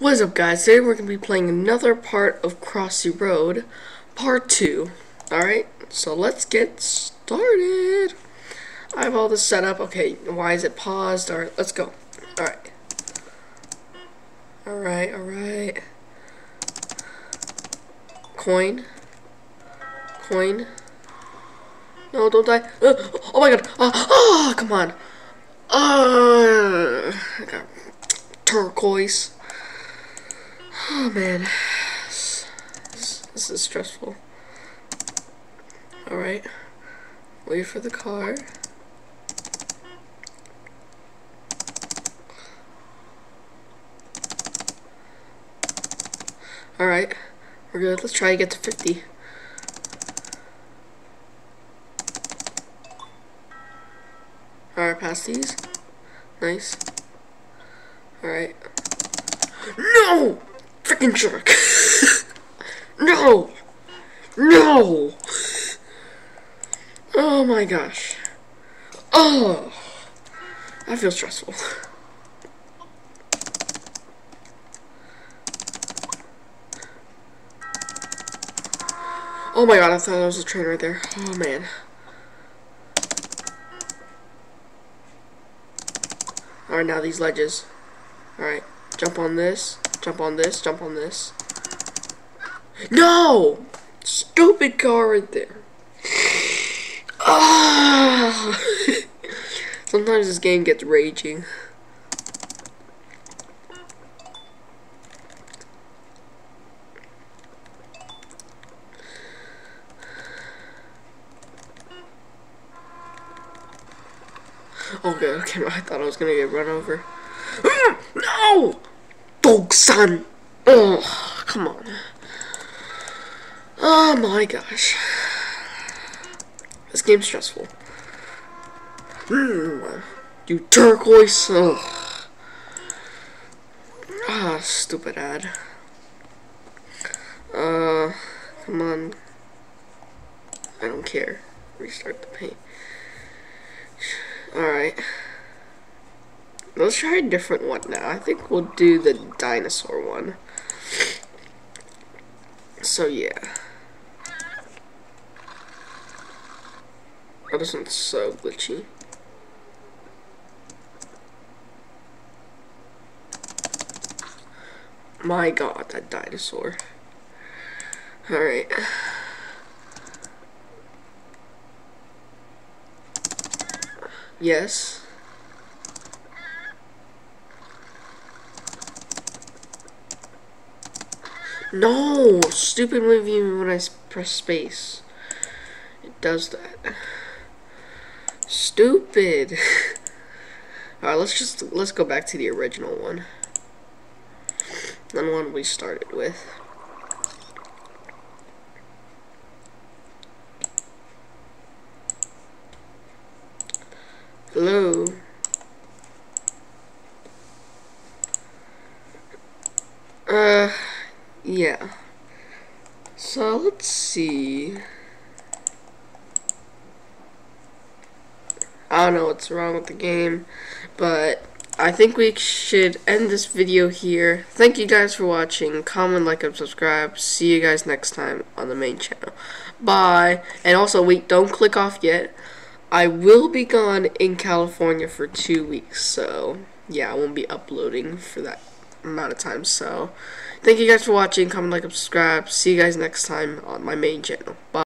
What is up guys, today we're going to be playing another part of Crossy Road, part 2. Alright, so let's get started. I have all this set up. Okay, why is it paused? Alright, let's go. Alright. Alright, alright. Coin. Coin. No, don't die. Uh, oh my god. Uh, oh, come on. Uh, turquoise. Oh man, this, is stressful. Alright, wait for the car. Alright, we're good. Let's try to get to 50. Alright, past these. Nice. Alright. No! Freaking jerk. no! No! Oh my gosh. Oh! I feel stressful. Oh my god, I thought there was a train right there. Oh man. Alright, now these ledges. Alright, jump on this, jump on this, jump on this. No! Stupid car right there. Ah! Sometimes this game gets raging. Okay, okay, I thought I was gonna get run over. no! Dog son! Oh, come on. Oh my gosh. This game's stressful. Mm, you turquoise. Ugh. Ah, stupid ad. Uh, come on. I don't care. Restart the paint. Alright. Let's try a different one now. I think we'll do the dinosaur one. So, yeah. That isn't so glitchy. My god, that dinosaur. Alright. Yes. No! Stupid movie when I press space. It does that. Stupid. Alright, let's just, let's go back to the original one. The one we started with. Hello. Uh, yeah. So let's see. I don't know what's wrong with the game, but I think we should end this video here. Thank you guys for watching. Comment, like, and subscribe. See you guys next time on the main channel. Bye. And also, wait, don't click off yet. I will be gone in California for two weeks, so yeah, I won't be uploading for that amount of time. So, thank you guys for watching. Comment, like, subscribe. See you guys next time on my main channel. Bye.